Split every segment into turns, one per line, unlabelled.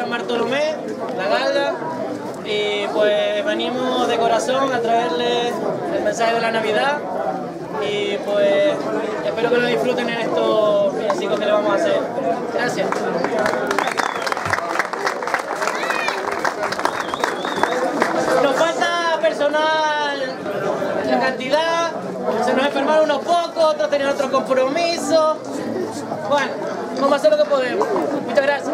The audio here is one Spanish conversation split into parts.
San Bartolomé, la Galda, y pues venimos de corazón a traerles el mensaje de la Navidad y pues espero que lo disfruten en estos villancicos que le vamos a hacer. Gracias. Nos falta personal la cantidad, se nos enfermaron unos pocos, otros tenían otro compromiso. Bueno, vamos a hacer lo que podemos. Muchas gracias.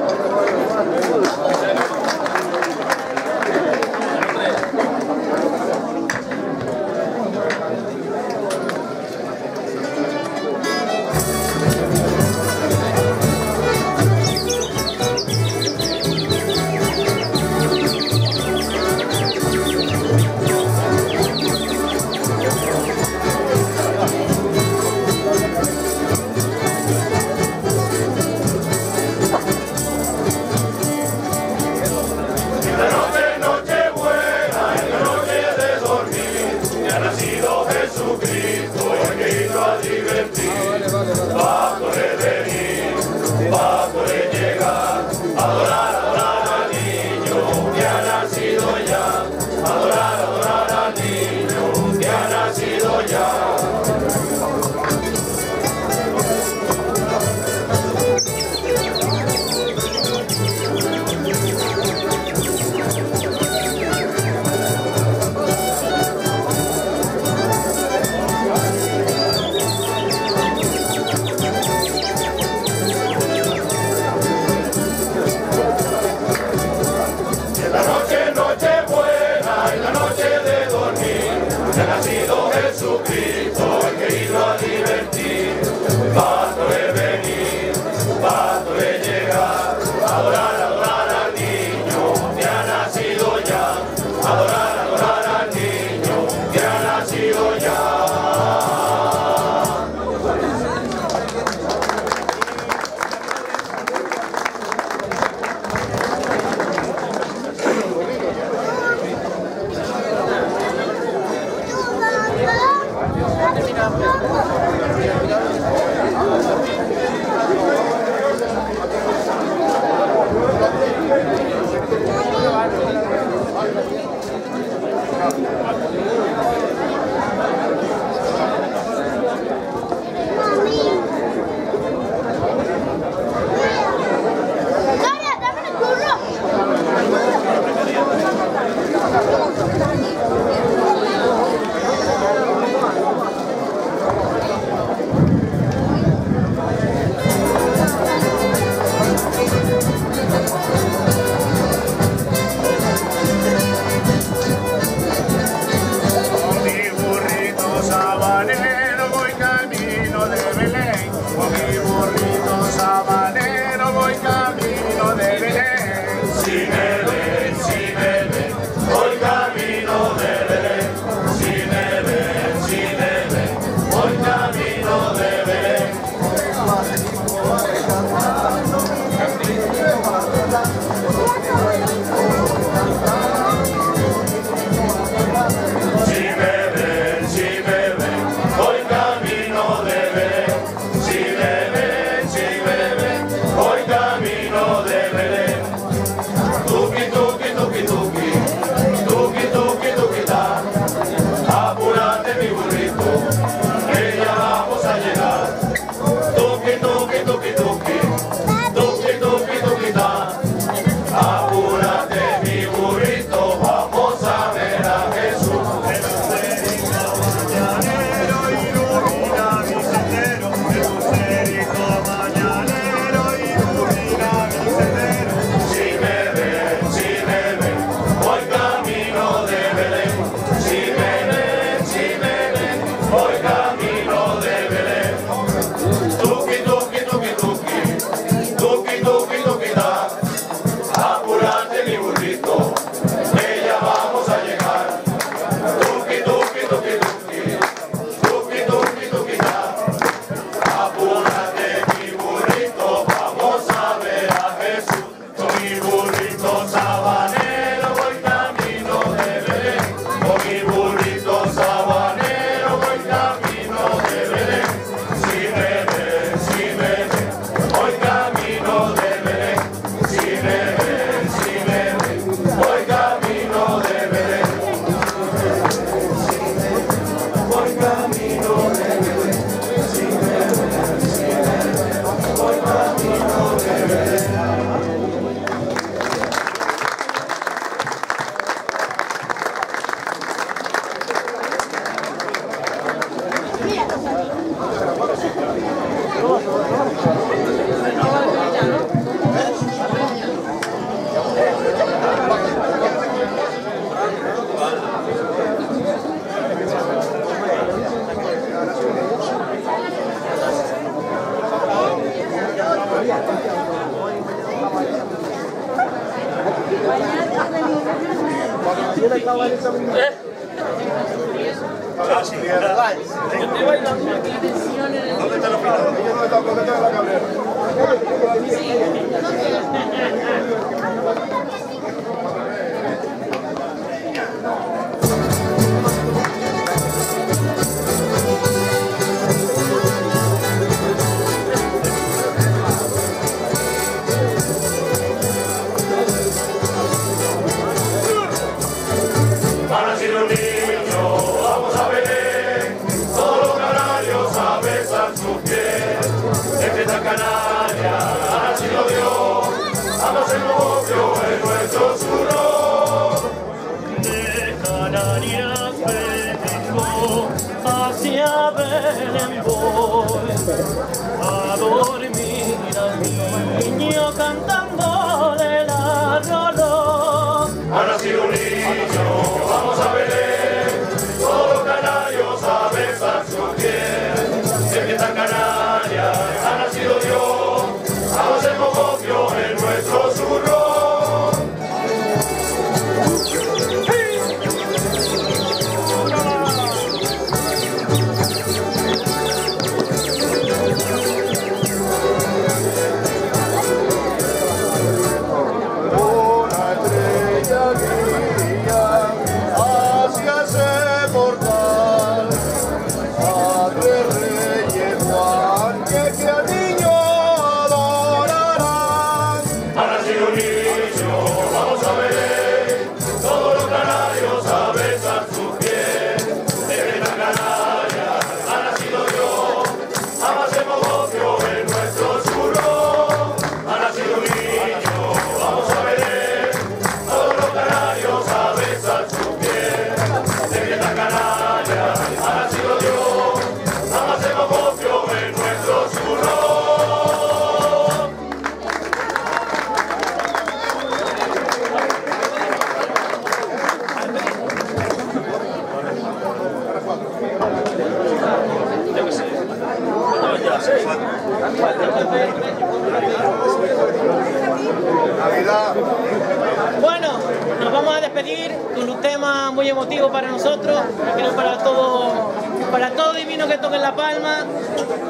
vamos a
despedir con un tema muy emotivo para nosotros, creo para todo, para todo divino que toque La Palma.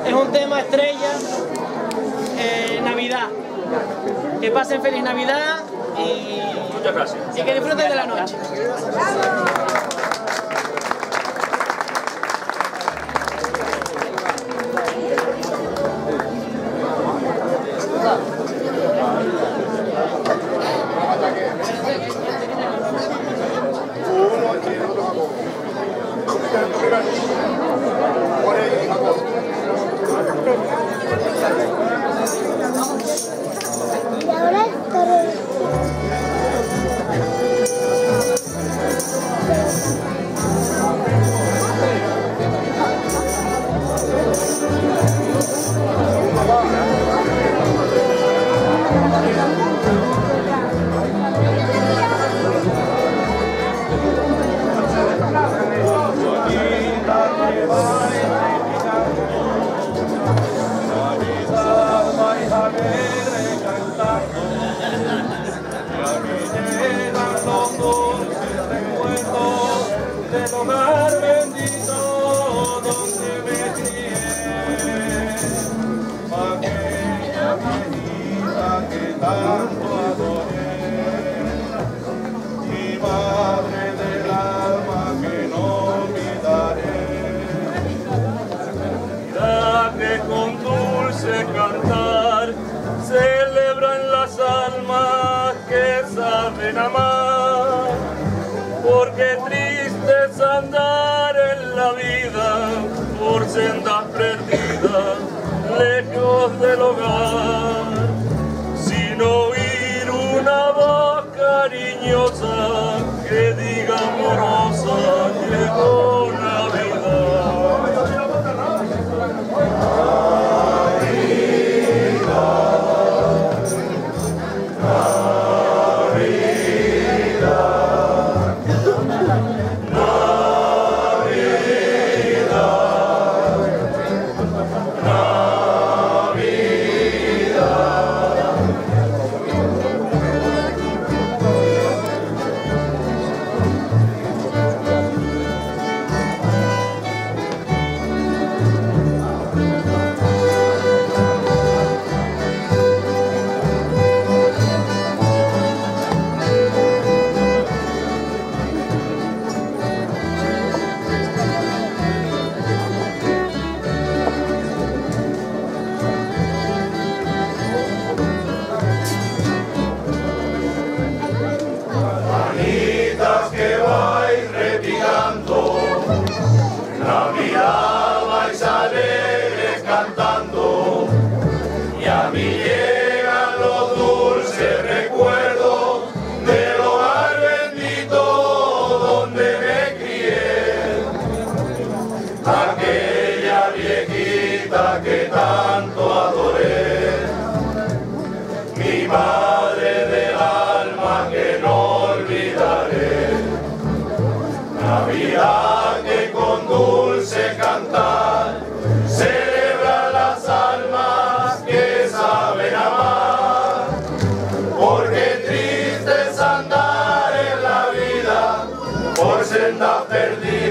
Es un tema estrella, eh, Navidad. Que pasen feliz Navidad y, y que disfruten de la noche.
tanto adoré. Mi madre del alma que no olvidaré. Date con dulce cantar, celebra en las almas que saben amar. Porque triste es andar en la vida por sendas perdidas, lejos del hogar. que diga amorosa, llegó Navidad.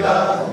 다.